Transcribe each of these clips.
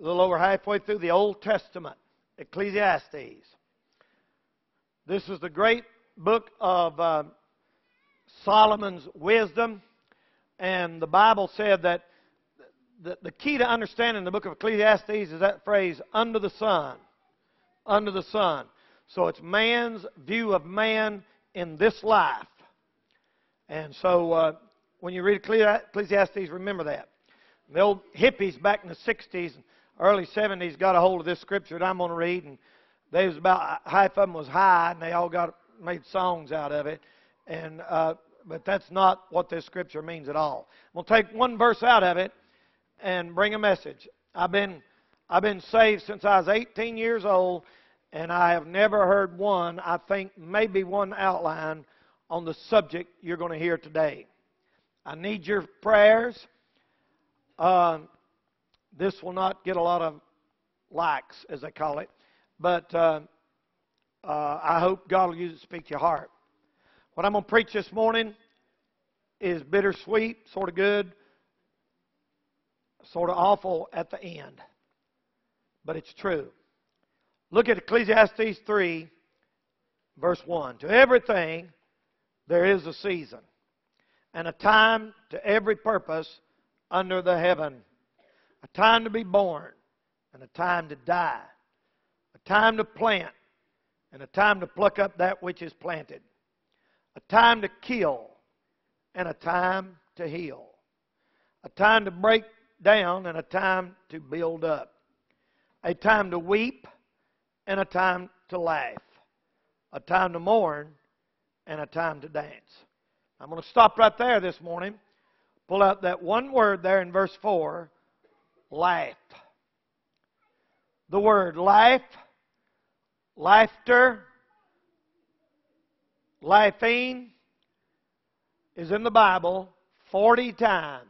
a little over halfway through the Old Testament, Ecclesiastes. This is the great book of uh, Solomon's wisdom, and the Bible said that the, the key to understanding the book of Ecclesiastes is that phrase, under the sun. Under the sun. So it's man's view of man in this life. And so uh, when you read Ecclesiastes, remember that. The old hippies back in the 60s, early 70s got a hold of this scripture that I'm going to read, and they was about half of them was high, and they all got made songs out of it. And uh, but that's not what this scripture means at all. We'll take one verse out of it and bring a message. I've been I've been saved since I was 18 years old, and I have never heard one. I think maybe one outline on the subject you're going to hear today. I need your prayers. Uh, this will not get a lot of likes, as they call it, but uh, uh, I hope God will use it to speak to your heart. What I'm going to preach this morning is bittersweet, sort of good, sort of awful at the end. But it's true. Look at Ecclesiastes 3, verse 1. To everything there is a season, and a time to every purpose under the heaven. A time to be born, and a time to die. A time to plant, and a time to pluck up that which is planted. A time to kill, and a time to heal. A time to break down, and a time to build up. A time to weep, and a time to laugh. A time to mourn, and a time to dance. I'm going to stop right there this morning. Pull out that one word there in verse 4 laugh. The word life, laughter, laughing is in the Bible 40 times.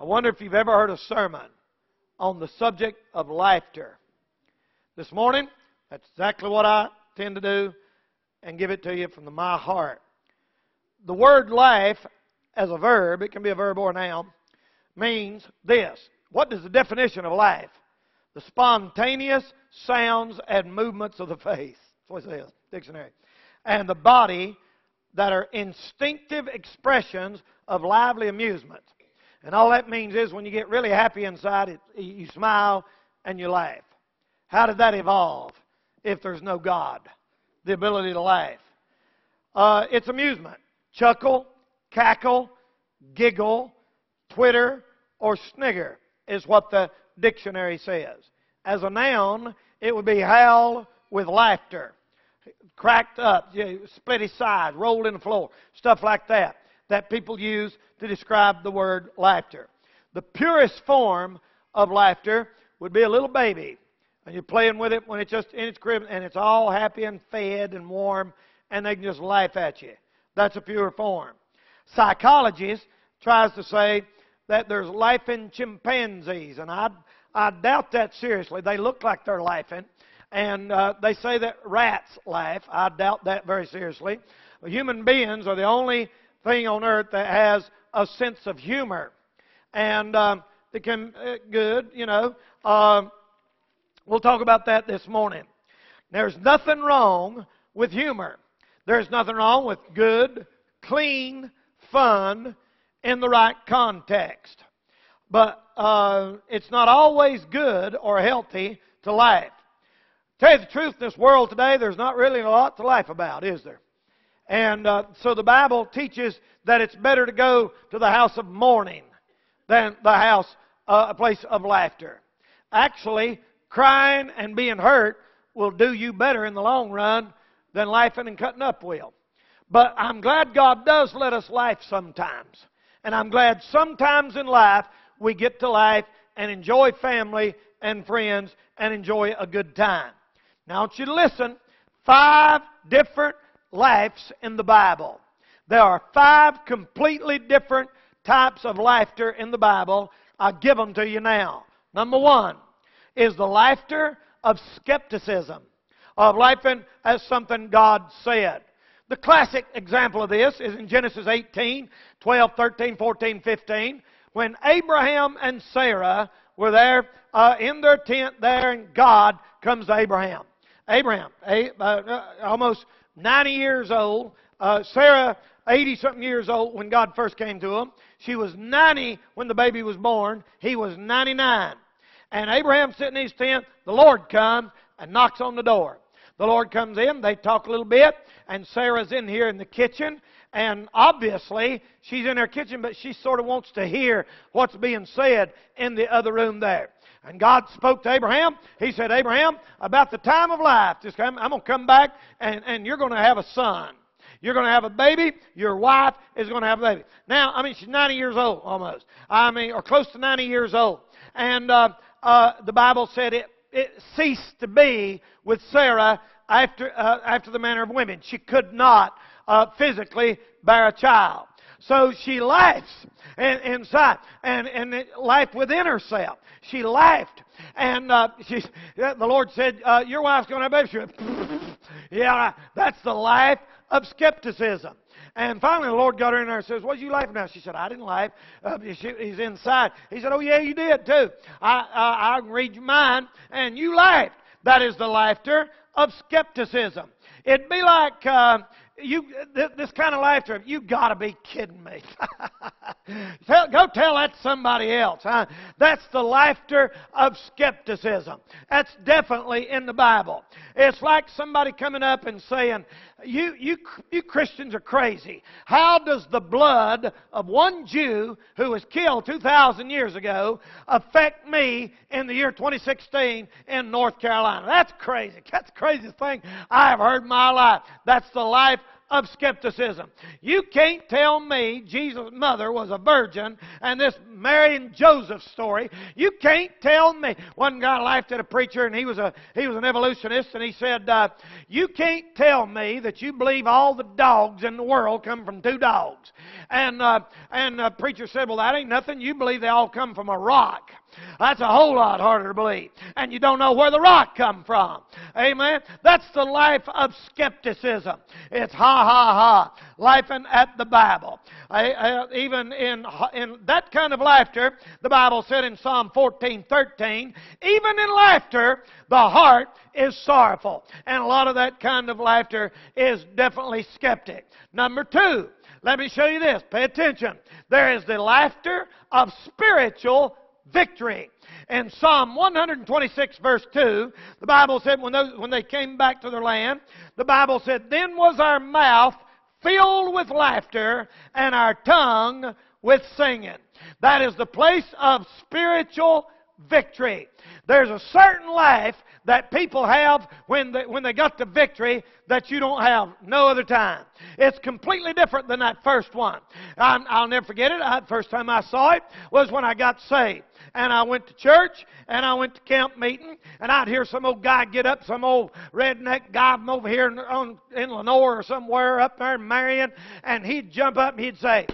I wonder if you've ever heard a sermon on the subject of laughter. This morning, that's exactly what I tend to do and give it to you from the, my heart. The word life as a verb, it can be a verb or a noun, means this. What is the definition of life? The spontaneous sounds and movements of the face. That's what it says, dictionary. And the body that are instinctive expressions of lively amusement. And all that means is when you get really happy inside, it, you smile and you laugh. How did that evolve if there's no God? the ability to laugh. Uh, it's amusement. Chuckle, cackle, giggle, twitter, or snigger is what the dictionary says. As a noun, it would be howl with laughter. Cracked up, you know, split his side, rolled in the floor, stuff like that, that people use to describe the word laughter. The purest form of laughter would be a little baby and you're playing with it when it's just in its crib and it's all happy and fed and warm and they can just laugh at you. That's a pure form. Psychology tries to say that there's life in chimpanzees, and I, I doubt that seriously. They look like they're laughing, and uh, they say that rats laugh. I doubt that very seriously. Human beings are the only thing on earth that has a sense of humor, and um, can uh, good, you know. Um, We'll talk about that this morning. There's nothing wrong with humor. There's nothing wrong with good, clean, fun in the right context. But uh, it's not always good or healthy to laugh. Tell you the truth, in this world today, there's not really a lot to laugh about, is there? And uh, so the Bible teaches that it's better to go to the house of mourning than the house, uh, a place of laughter. Actually, crying and being hurt will do you better in the long run than laughing and cutting up will. But I'm glad God does let us laugh sometimes. And I'm glad sometimes in life we get to life and enjoy family and friends and enjoy a good time. Now I want you to listen. Five different laughs in the Bible. There are five completely different types of laughter in the Bible. I'll give them to you now. Number one, is the laughter of skepticism, of laughing as something God said. The classic example of this is in Genesis 18, 12, 13, 14, 15, when Abraham and Sarah were there uh, in their tent there, and God comes to Abraham. Abraham, a, uh, uh almost 90 years old. Uh, Sarah, 80 something years old when God first came to him. She was 90 when the baby was born. He was 99. And Abraham sitting in his tent. The Lord comes and knocks on the door. The Lord comes in. They talk a little bit. And Sarah's in here in the kitchen. And obviously, she's in her kitchen, but she sort of wants to hear what's being said in the other room there. And God spoke to Abraham. He said, Abraham, about the time of life, just come, I'm going to come back and, and you're going to have a son. You're going to have a baby. Your wife is going to have a baby. Now, I mean, she's 90 years old almost. I mean, or close to 90 years old. And uh, uh, the Bible said it, it ceased to be with Sarah after, uh, after the manner of women. She could not uh, physically bear a child. So she laughs inside and, and life within herself. She laughed. And uh, she, the Lord said, uh, Your wife's going to have a baby. Yeah, that's the life of skepticism. And finally, the Lord got her in there and says, What are you laughing at? She said, I didn't laugh. Uh, she, he's inside. He said, Oh, yeah, you did too. I, I, I read your mind, and you laughed. That is the laughter of skepticism. It'd be like uh, you this kind of laughter. You got to be kidding me. Go tell that to somebody else. Huh? That's the laughter of skepticism. That's definitely in the Bible. It's like somebody coming up and saying, "You you you Christians are crazy. How does the blood of one Jew who was killed 2,000 years ago affect me in the year 2016 in North Carolina? That's crazy. That's the craziest thing I've heard in my life. That's the life of skepticism. You can't tell me Jesus' mother was a virgin and this Mary and Joseph story. You can't tell me. One guy laughed at a preacher and he was a he was an evolutionist and he said, uh, "You can't tell me that you believe all the dogs in the world come from two dogs." And uh, and the preacher said, "Well, that ain't nothing. You believe they all come from a rock." That's a whole lot harder to believe. And you don't know where the rock come from. Amen. That's the life of skepticism. It's ha ha ha, laughing at the Bible. I, I, even in in that kind of laughter, the Bible said in Psalm 14:13, even in laughter, the heart is sorrowful. And a lot of that kind of laughter is definitely skeptic. Number two, let me show you this. Pay attention. There is the laughter of spiritual victory. In Psalm 126, verse 2, the Bible said when, those, when they came back to their land, the Bible said, Then was our mouth filled with laughter and our tongue with singing. That is the place of spiritual victory. There's a certain life that people have when they, when they got the victory that you don't have no other time. It's completely different than that first one. I, will never forget it. the first time I saw it was when I got saved. And I went to church and I went to camp meeting and I'd hear some old guy get up, some old redneck guy from over here in, on, in Lenoir or somewhere up there in Marion, and he'd jump up and he'd say,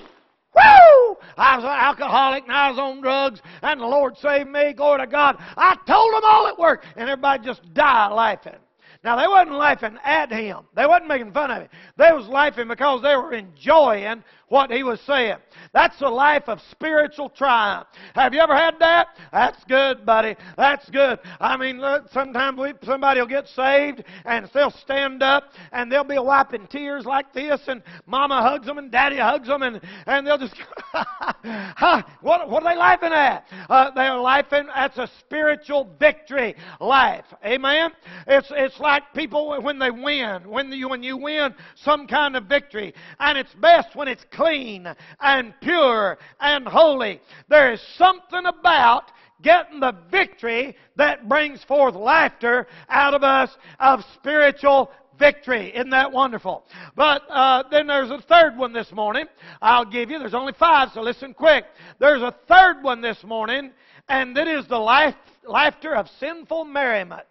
Woo! I was an alcoholic and I was on drugs, and the Lord saved me. Glory to God. I told them all at work, and everybody just died laughing. Now they wasn't laughing at him. They wasn't making fun of him. They was laughing because they were enjoying what he was saying. That's a life of spiritual triumph. Have you ever had that? That's good, buddy. That's good. I mean, look, sometimes we, somebody will get saved and they'll stand up and they'll be wiping tears like this, and Mama hugs them and Daddy hugs them, and, and they'll just, what, what are they laughing at? Uh, they're laughing. That's a spiritual victory life. Amen. It's it's like people when they win, when you when you win some kind of victory, and it's best when it's clean and pure and holy. There is something about getting the victory that brings forth laughter out of us of spiritual victory. Isn't that wonderful? But uh, then there's a third one this morning. I'll give you. There's only five, so listen quick. There's a third one this morning, and it is the laugh, laughter of sinful merriment.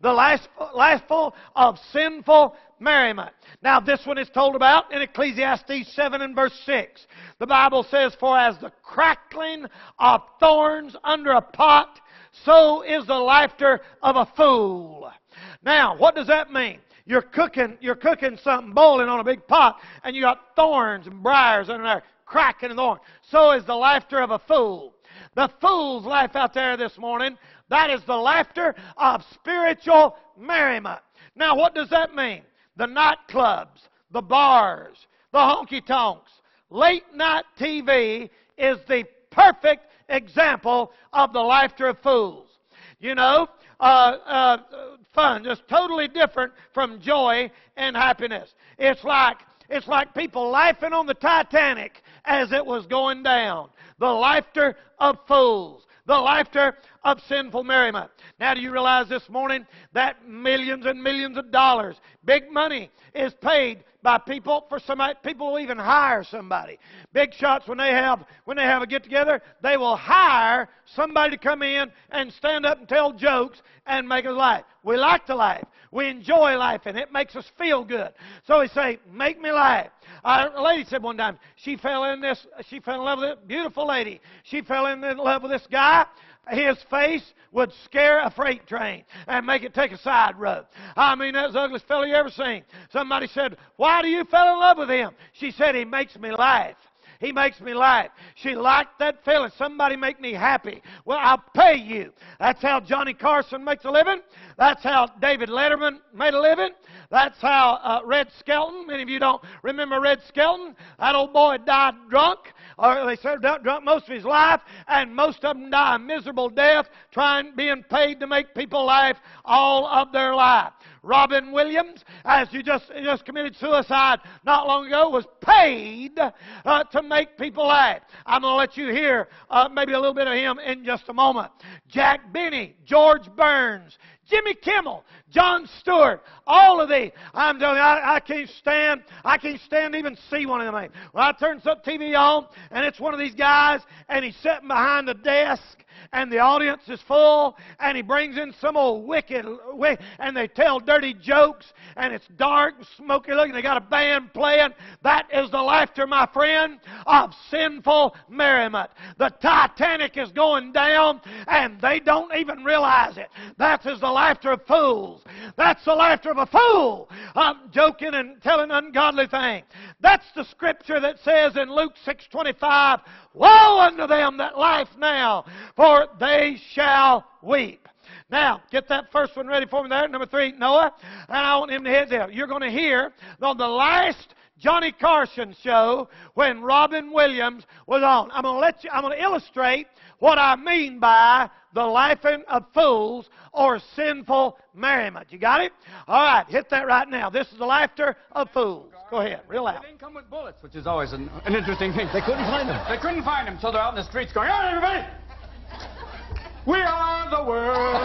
The laughful of sinful merriment. Now, this one is told about in Ecclesiastes 7 and verse 6. The Bible says, For as the crackling of thorns under a pot, so is the laughter of a fool. Now, what does that mean? You're cooking, you're cooking something boiling on a big pot, and you got thorns and briars under there, cracking and thorn. So is the laughter of a fool. the fool's laugh out there this morning. That is the laughter of spiritual merriment. Now, what does that mean? The nightclubs, the bars, the honky tonks, late night TV is the perfect example of the laughter of fools. You know, uh, uh, fun, just totally different from joy and happiness. It's like it's like people laughing on the Titanic as it was going down. The laughter of fools. The laughter of sinful merriment. Now, do you realize this morning that millions and millions of dollars, big money, is paid by people for somebody. People will even hire somebody. Big shots when they have when they have a get together, they will hire somebody to come in and stand up and tell jokes and make us laugh. We like to laugh. We enjoy life, and It makes us feel good. So we say, "Make me laugh." Uh, a lady said one time she fell in this. She fell in love with a beautiful lady. She fell in love with this guy his face would scare a freight train and make it take a side road. I mean, that's the ugliest fellow you ever seen. Somebody said, Why do you fell in love with him? She said, He makes me laugh. He makes me laugh. She liked that feeling. Somebody make me happy. Well, I'll pay you. That's how Johnny Carson makes a living. That's how David Letterman made a living. That's how uh, Red Skelton, many of you don't remember Red Skelton, that old boy died drunk, or they said drunk most of his life, and most of them die a miserable death trying, being paid to make people laugh all of their life. Robin Williams, as you just, just committed suicide not long ago, was paid uh, to make people laugh. I'm going to let you hear uh, maybe a little bit of him in just a moment. Jack Benny, George Burns, Jimmy Kimmel, Jon Stewart, all of these. I'm telling you, I, I can't stand, I can't stand even see one of them. When I turn some TV on, and it's one of these guys, and he's sitting behind the desk, and the audience is full, and he brings in some old wicked, and they tell dirty jokes, and it's dark, smoky looking. They got a band playing. That is the laughter, my friend, of sinful merriment. The Titanic is going down, and they don't even realize it. That is the laughter of fools. That's the laughter of a fool. I'm joking and telling ungodly things. That's the scripture that says in Luke 6:25, "Woe unto them that laugh now, for they shall weep." Now, get that first one ready for me there. Number three, Noah. And I want him to head there. You're going to hear on the last Johnny Carson show when Robin Williams was on. I'm going to let you, I'm going to illustrate what I mean by the laughing of fools or sinful merriment. You got it? All right, hit that right now. This is the laughter of fools. Go ahead, real loud. They didn't come with bullets, which is always an, an interesting thing. They couldn't find them. They couldn't find them, so they're out in the streets going, "All right, everybody, we are the world."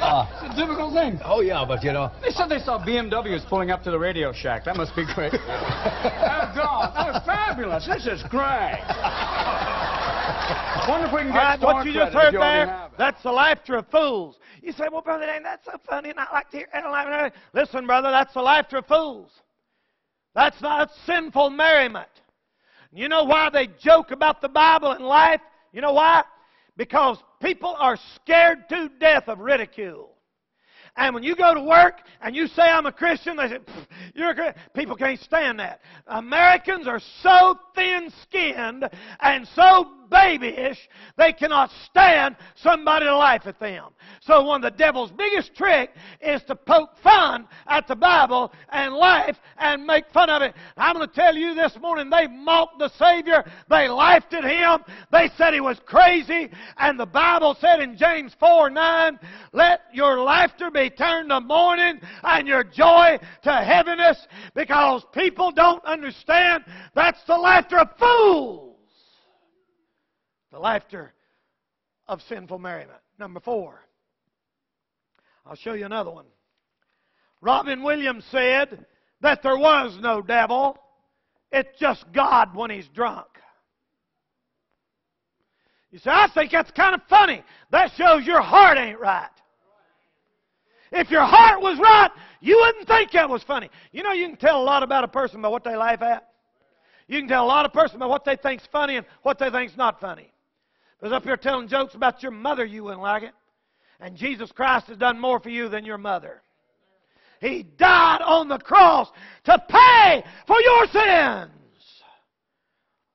Uh, it's a typical thing. oh, yeah, but you know. They said they saw BMWs pulling up to the Radio Shack. That must be great. oh, God, that was fabulous. This is great. Wonder if we can get right, what you just heard there, that's the laughter of fools. You say, well, brother, ain't that so funny? And I like to hear it. Listen, brother, that's the laughter of fools. That's not sinful merriment. You know why they joke about the Bible and life? You know why? Because people are scared to death of ridicule. And when you go to work and you say, I'm a Christian, they say, you're a Christian. People can't stand that. Americans are so thin skinned and so babyish, they cannot stand somebody to laugh at them. So one of the devil's biggest trick is to poke fun at the Bible and laugh and make fun of it. I'm going to tell you this morning, they mocked the Savior. They laughed at him. They said he was crazy. And the Bible said in James 4 9, let your laughter be turned to mourning and your joy to heaviness because people don't understand that's the laughter of fools. The laughter of sinful merriment. Number four. I'll show you another one. Robin Williams said that there was no devil. It's just God when he's drunk. You say, I think that's kind of funny. That shows your heart ain't right. If your heart was right, you wouldn't think that was funny. You know, you can tell a lot about a person by what they laugh at. You can tell a lot of person by what they think's funny and what they think's not funny. Was up here telling jokes about your mother, you wouldn't like it. And Jesus Christ has done more for you than your mother. He died on the cross to pay for your sins.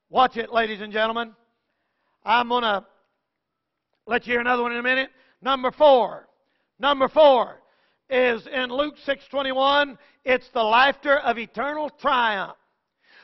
Watch it, ladies and gentlemen. I'm going to let you hear another one in a minute. Number four. Number four is in Luke 6:21. It's the laughter of eternal triumph.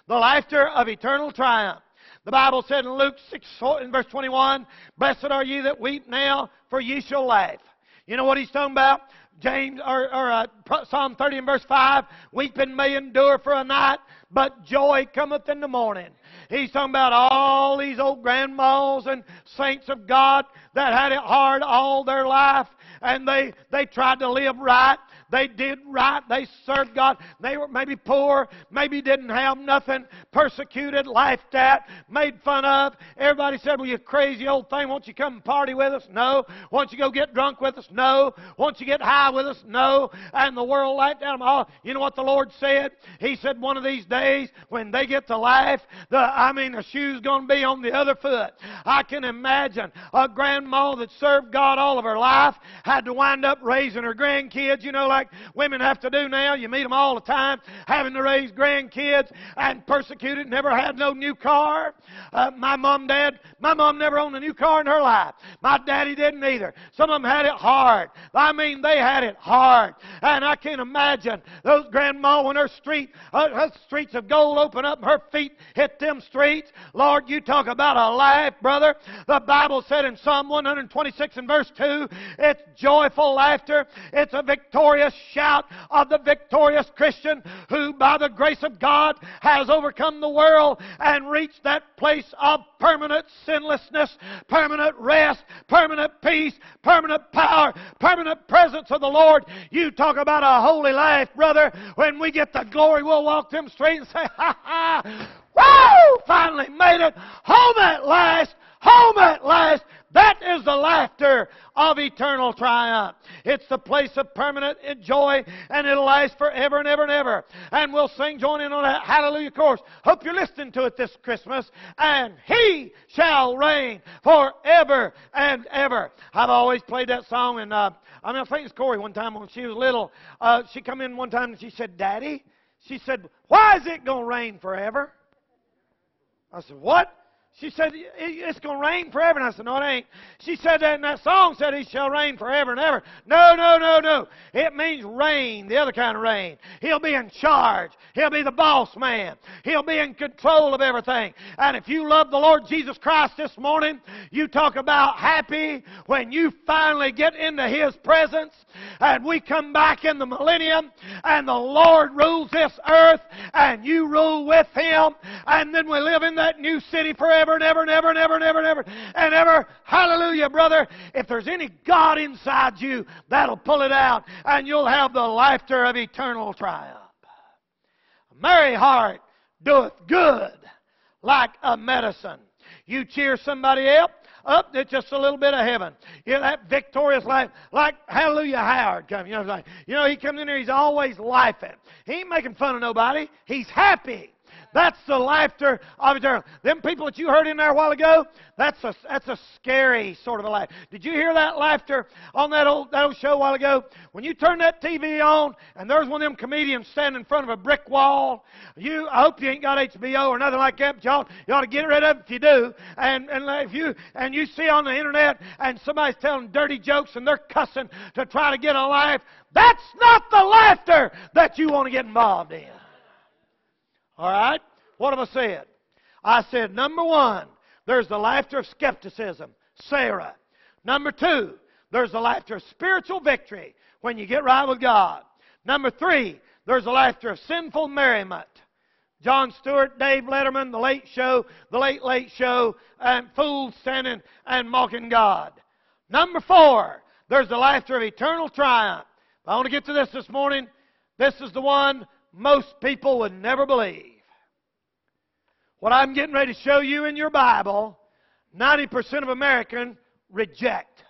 The laughter of eternal triumph. The Bible said in Luke 6, in verse 21, Blessed are ye that weep now, for ye shall laugh. You know what he's talking about? James or, or uh, Psalm 30 and verse 5, weeping may endure for a night, but joy cometh in the morning. He's talking about all these old grandmas and saints of God that had it hard all their life and they, they tried to live right they did right. They served God. They were maybe poor, maybe didn't have nothing, persecuted, laughed at, made fun of. Everybody said, Well, you crazy old thing, won't you come and party with us? No. Won't you go get drunk with us? No. Won't you get high with us? No. And the world laughed at them all. You know what the Lord said? He said, One of these days, when they get to laugh, the I mean the shoe's gonna be on the other foot. I can imagine a grandma that served God all of her life had to wind up raising her grandkids, you know, like like women have to do now. You meet them all the time, having to raise grandkids and persecuted, never had no new car. Uh, my mom, dad, my mom never owned a new car in her life. My daddy didn't either. Some of them had it hard. I mean, they had it hard. And I can't imagine those grandma when her street, uh, her streets of gold open up and her feet hit them streets. Lord, you talk about a life, brother. The Bible said in Psalm 126 and verse 2, it's joyful laughter. It's a victorious shout of the victorious Christian who, by the grace of God, has overcome the world and reached that place of permanent sinlessness, permanent rest, permanent peace, permanent power, permanent presence of the Lord. You talk about a holy life, brother. When we get the glory, we'll walk them straight and say, ha ha! Woo! Finally made it. Home at last. Home at last. That is the laughter of eternal triumph. It's the place of permanent joy, and it'll last forever and ever and ever. And we'll sing, join in on that Hallelujah chorus. Hope you're listening to it this Christmas. And He shall reign forever and ever. I've always played that song, and uh, I mean, I think it's Corey one time when she was little. Uh, she come in one time and she said, "Daddy," she said, "Why is it gonna rain forever?" I said, "What?" She said, It's going to rain forever. And I said, No, it ain't. She said that, and that song said, He shall reign forever and ever. No, no, no, no. It means reign, the other kind of reign. He'll be in charge. He'll be the boss man. He'll be in control of everything. And if you love the Lord Jesus Christ this morning, you talk about happy when you finally get into His presence and we come back in the millennium and the Lord rules this earth and you rule with Him and then we live in that new city forever ever and ever and ever and ever and ever and ever and ever. Hallelujah, brother. If there's any God inside you, that'll pull it out and you'll have the laughter of eternal triumph. A merry heart doeth good like a medicine. You cheer somebody up, up, it's just a little bit of heaven. You know, that victorious life, like Hallelujah Howard come. You know, like, you know, he comes in there, he's always laughing. He ain't making fun of nobody. He's happy. That's the laughter of eternal. Them people that you heard in there a while ago, that's a, that's a scary sort of a laugh. Did you hear that laughter on that old, that old show a while ago? When you turn that TV on and there's one of them comedians standing in front of a brick wall, you, I hope you ain't got HBO or nothing like that, but y'all, you ought to get rid of it if you do. And, and if you, and you see on the internet and somebody's telling dirty jokes and they're cussing to try to get a laugh, that's not the laughter that you want to get involved in. All right? What have I said? I said, number one, there's the laughter of skepticism, Sarah. Number two, there's the laughter of spiritual victory when you get right with God. Number three, there's the laughter of sinful merriment. Jon Stewart, Dave Letterman, The Late Show, The Late Late Show, and fools standing and mocking God. Number four, there's the laughter of eternal triumph. I want to get to this this morning. This is the one most people would never believe. What I'm getting ready to show you in your Bible, 90% of Americans reject.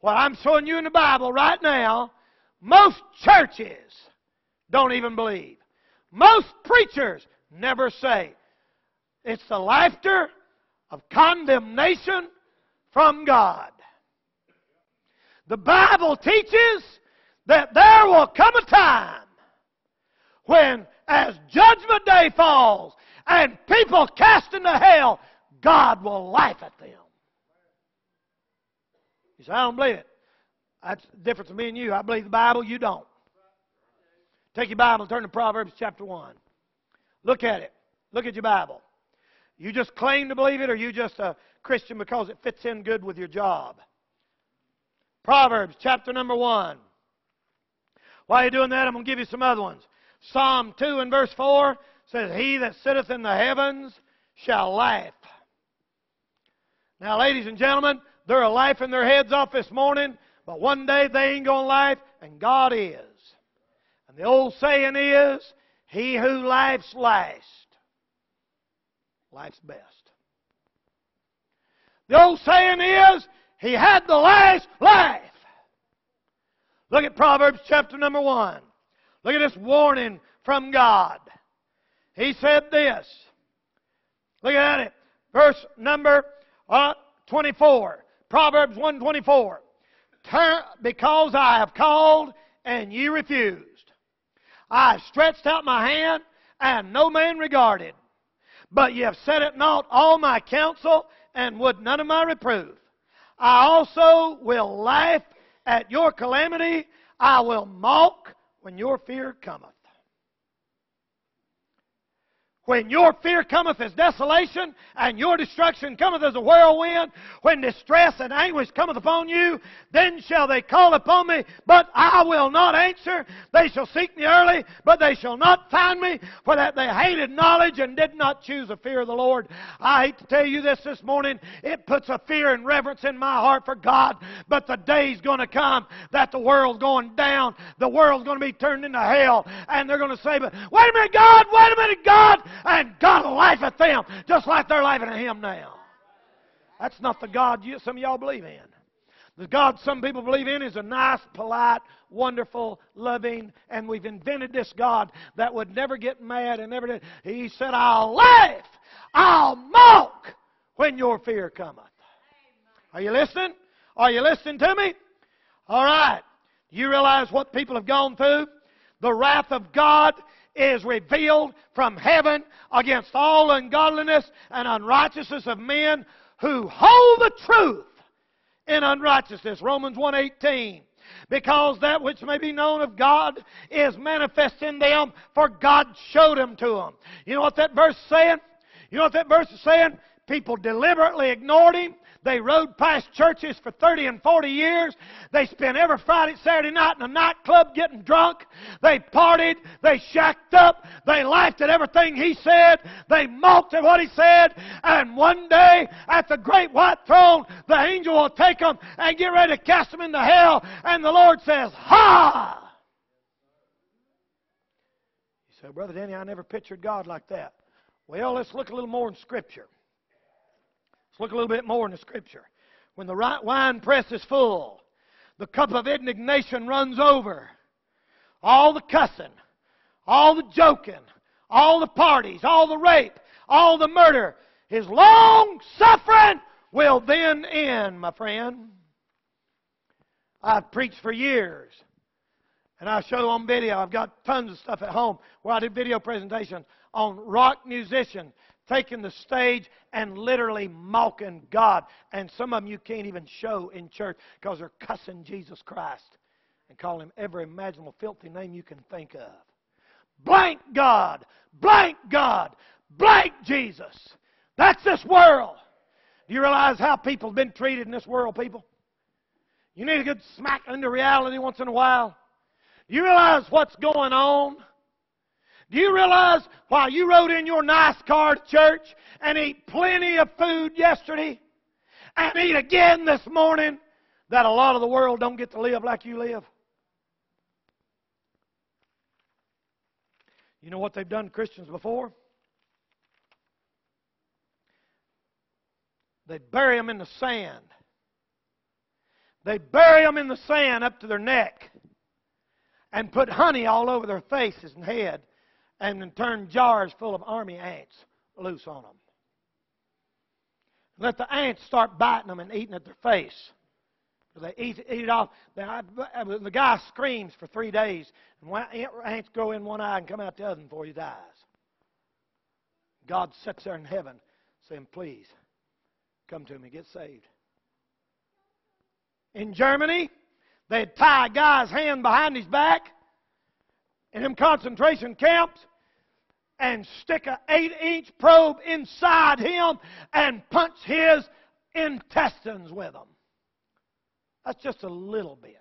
What I'm showing you in the Bible right now, most churches don't even believe. Most preachers never say. It's the laughter of condemnation from God. The Bible teaches that there will come a time when, as Judgment Day falls, and people cast into hell, God will laugh at them. You say, I don't believe it. That's the difference of me and you. I believe the Bible, you don't. Take your Bible and turn to Proverbs chapter 1. Look at it. Look at your Bible. You just claim to believe it, or you just a Christian because it fits in good with your job? Proverbs chapter number 1. While you're doing that, I'm going to give you some other ones. Psalm 2 and verse 4 says, He that sitteth in the heavens shall laugh. Now, ladies and gentlemen, they're a laughing their heads off this morning, but one day they ain't going to laugh, and God is. And the old saying is, He who laughs last, laughs best. The old saying is, He had the last laugh. Look at Proverbs chapter number 1. Look at this warning from God. He said this. Look at it. Verse number uh, 24. Proverbs 124. Because I have called and ye refused. I stretched out my hand and no man regarded. But ye have set at naught all my counsel and would none of my reproof. I also will laugh at your calamity. I will mock when your fear cometh. When your fear cometh as desolation, and your destruction cometh as a whirlwind, when distress and anguish cometh upon you, then shall they call upon me, but I will not answer. They shall seek me early, but they shall not find me, for that they hated knowledge and did not choose the fear of the Lord. I hate to tell you this this morning. It puts a fear and reverence in my heart for God, but the day's going to come that the world's going down. The world's going to be turned into hell, and they're going to say, but wait a minute, God, wait a minute, God and God will laugh at them just like they're laughing at Him now. That's not the God you, some of y'all believe in. The God some people believe in is a nice, polite, wonderful, loving, and we've invented this God that would never get mad and never. Did. He said, "I'll laugh, I'll mock when your fear cometh." Are you listening? Are you listening to me? All right. You realize what people have gone through? The wrath of God is revealed from heaven against all ungodliness and unrighteousness of men who hold the truth in unrighteousness. Romans 1:18. Because that which may be known of God is manifest in them, for God showed them to them. You know what that verse is saying? You know what that verse is saying? People deliberately ignored him. They rode past churches for 30 and 40 years. They spent every Friday, Saturday night in a nightclub getting drunk. They partied. They shacked up. They laughed at everything he said. They mocked at what he said. And one day, at the great white throne, the angel will take them and get ready to cast them into hell. And the Lord says, Ha! You say, Brother Danny, I never pictured God like that. Well, let's look a little more in Scripture. Look a little bit more in the Scripture. When the right wine press is full, the cup of indignation runs over. All the cussing, all the joking, all the parties, all the rape, all the murder, his long suffering will then end, my friend. I've preached for years. And I show on video. I've got tons of stuff at home where I do video presentations on rock musicians taking the stage and literally mocking God. And some of them you can't even show in church because they're cussing Jesus Christ and calling him every imaginable filthy name you can think of. Blank God, blank God, blank Jesus. That's this world. Do you realize how people have been treated in this world, people? You need a good smack into reality once in a while. You realize what's going on? Do you realize while you rode in your nice car to church and ate plenty of food yesterday and eat again this morning, that a lot of the world don't get to live like you live? You know what they've done Christians before? They bury them in the sand. They bury them in the sand up to their neck and put honey all over their faces and head and then turn jars full of army ants loose on them. Let the ants start biting them and eating at their face. They eat, eat it off. The guy screams for three days, and when ants go in one eye and come out the other before he dies. God sits there in heaven saying, Please, come to me, get saved. In Germany, they'd tie a guy's hand behind his back in them concentration camps and stick an eight inch probe inside him and punch his intestines with them. That's just a little bit.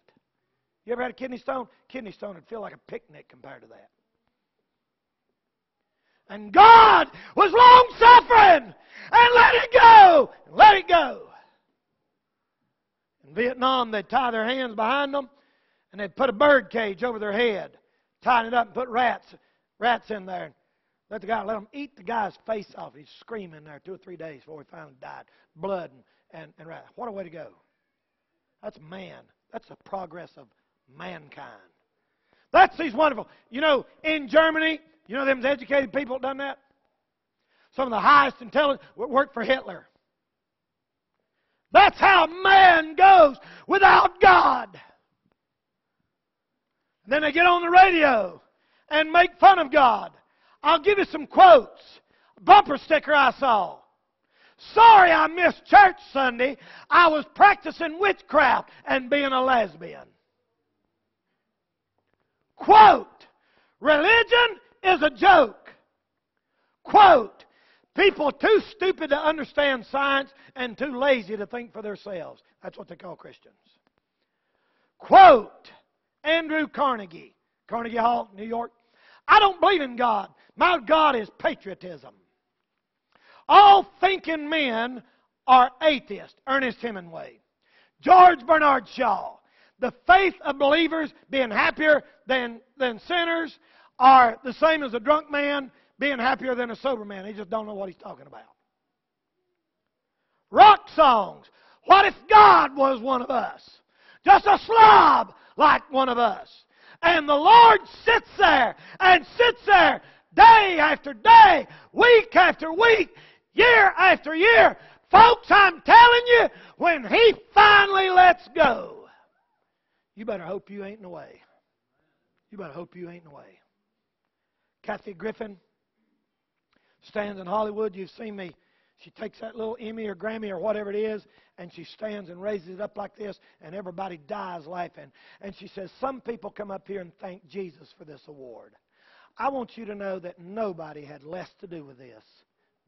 You ever had a kidney stone? Kidney stone would feel like a picnic compared to that. And God was long suffering and let it go, and let it go. In Vietnam, they'd tie their hands behind them and they'd put a bird cage over their head, tie it up and put rats, rats in there. Let the guy let him eat the guy's face off. He's screaming there two or three days before he finally died. Blood and, and, and rats. What a way to go. That's man. That's the progress of mankind. That's these wonderful. You know, in Germany, you know them educated people done that? Some of the highest intelligence worked for Hitler. That's how man goes without God. And then they get on the radio and make fun of God. I'll give you some quotes. Bumper sticker I saw. Sorry I missed church Sunday. I was practicing witchcraft and being a lesbian. Quote, religion is a joke. Quote, people too stupid to understand science and too lazy to think for themselves. That's what they call Christians. Quote, Andrew Carnegie, Carnegie Hall, New York. I don't believe in God. My God is patriotism. All thinking men are atheists. Ernest Hemingway. George Bernard Shaw. The faith of believers being happier than, than sinners are the same as a drunk man being happier than a sober man. He just don't know what he's talking about. Rock songs. What if God was one of us? Just a slob like one of us. And the Lord sits there and sits there day after day, week after week, year after year. Folks, I'm telling you, when He finally lets go, you better hope you ain't in the way. You better hope you ain't in the way. Kathy Griffin stands in Hollywood. You've seen me. She takes that little Emmy or Grammy or whatever it is, and she stands and raises it up like this, and everybody dies laughing. And she says, Some people come up here and thank Jesus for this award. I want you to know that nobody had less to do with this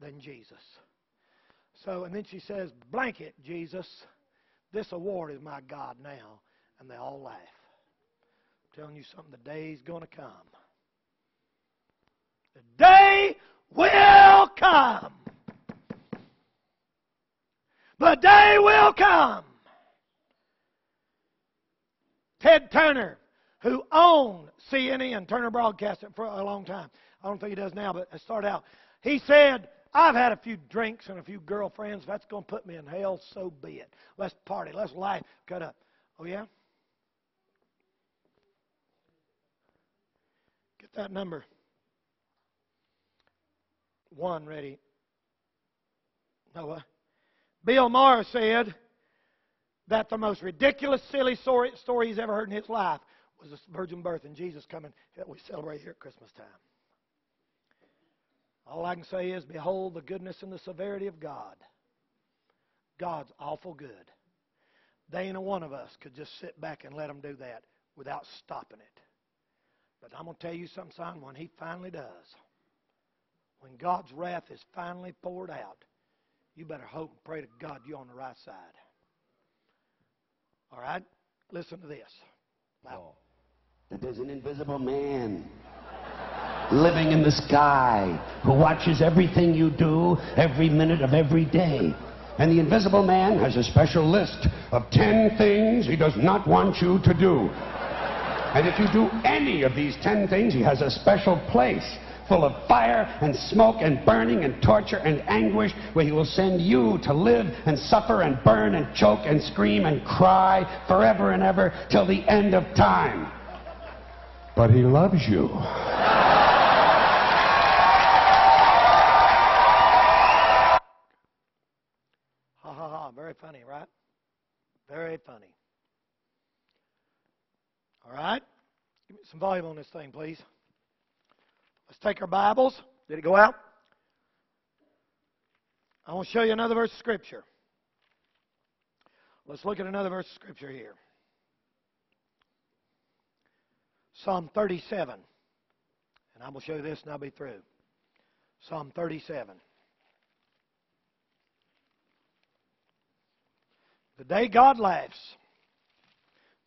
than Jesus. So, and then she says, Blanket, Jesus, this award is my God now. And they all laugh. I'm telling you something, the day's going to come. The day will come. The day will come. Ted Turner, who owned CNN, and Turner Broadcasting, for a long time. I don't think he does now, but it started out. He said, I've had a few drinks and a few girlfriends. If that's going to put me in hell, so be it. Let's party. Let's life cut up. Oh, yeah? Get that number. One ready. Noah. Bill Maher said that the most ridiculous, silly story, he's ever heard in his life was the virgin birth and Jesus coming that we celebrate here at Christmas time. All I can say is, behold the goodness and the severity of God. God's awful good. They ain't a one of us could just sit back and let him do that without stopping it. But I'm going to tell you something, son, when he finally does, when God's wrath is finally poured out, you better hope and pray to God you're on the right side. All right? Listen to this. Now, oh. that there's an invisible man living in the sky who watches everything you do every minute of every day. And the invisible man has a special list of 10 things he does not want you to do. And if you do any of these 10 things, he has a special place full of fire and smoke and burning and torture and anguish where he will send you to live and suffer and burn and choke and scream and cry forever and ever till the end of time. But he loves you. ha ha ha. Very funny, right? Very funny. All right? Give me some volume on this thing, please. Let's take our Bibles. Did it go out? I want to show you another verse of Scripture. Let's look at another verse of Scripture here. Psalm 37. And I will show you this and I'll be through. Psalm 37. The day God laughs.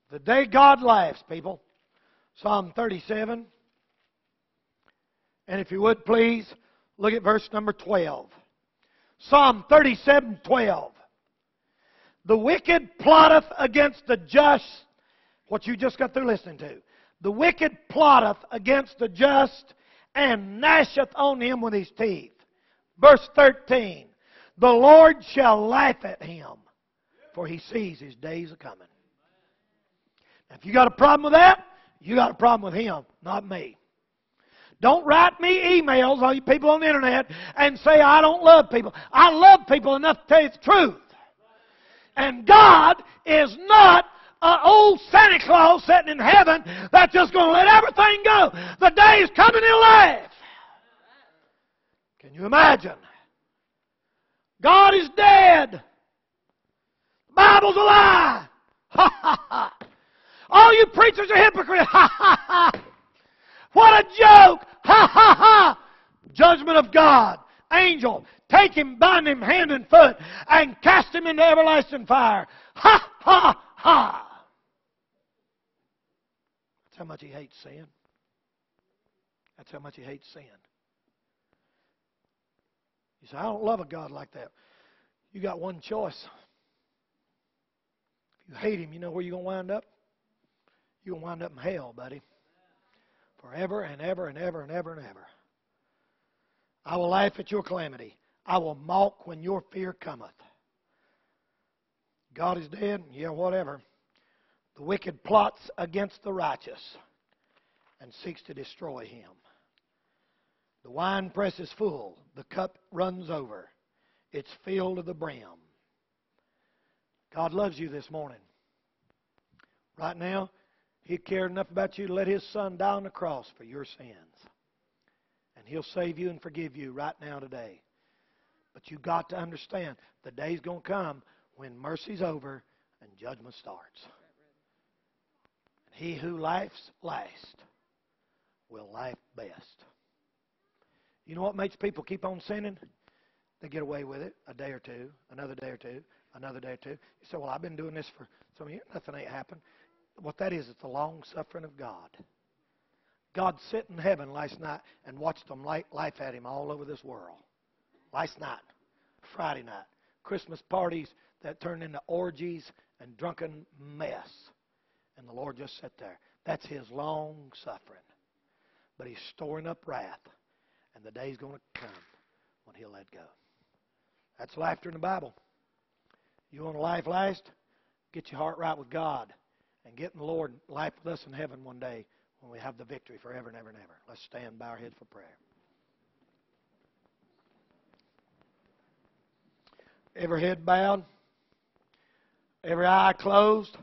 The day God laughs, people. Psalm 37. And if you would please, look at verse number 12. Psalm 37 12. The wicked plotteth against the just, what you just got through listening to. The wicked plotteth against the just and gnasheth on him with his teeth. Verse 13. The Lord shall laugh at him, for he sees his days are coming. Now, if you got a problem with that, you got a problem with him, not me. Don't write me emails, all you people on the internet, and say I don't love people. I love people enough to tell you the truth. And God is not an old Santa Claus sitting in heaven that's just going to let everything go. The day is coming, he'll laugh. Can you imagine? God is dead. The Bible's a lie. Ha ha ha. All you preachers are hypocrites. Ha ha ha. What a joke! Ha ha ha! Judgment of God. Angel, take him, bind him hand and foot, and cast him into everlasting fire. Ha ha ha! That's how much he hates sin. That's how much he hates sin. You say, I don't love a God like that. You got one choice. If you hate him, you know where you're going to wind up? You're going to wind up in hell, buddy forever and ever and ever and ever and ever. I will laugh at your calamity. I will mock when your fear cometh. God is dead? Yeah, whatever. The wicked plots against the righteous and seeks to destroy him. The wine press is full, the cup runs over, it's filled to the brim. God loves you this morning. Right now, he cared enough about you to let His Son die on the cross for your sins. And He'll save you and forgive you right now today. But you've got to understand the day's going to come when mercy's over and judgment starts. And he who laughs last will laugh best. You know what makes people keep on sinning? They get away with it a day or two, another day or two, another day or two. You say, Well, I've been doing this for some years. Nothing ain't happened what that is, it's the long suffering of God. God sat in heaven last night and watched them laugh at him all over this world. Last night, Friday night, Christmas parties that turned into orgies and drunken mess. And the Lord just sat there. That's his long suffering. But he's storing up wrath. And the day's going to come when he'll let go. That's laughter in the Bible. You want a life last? Get your heart right with God and get in the Lord life with us in heaven one day when we have the victory forever and ever and ever. Let's stand, bow our heads for prayer. Every head bowed, every eye closed.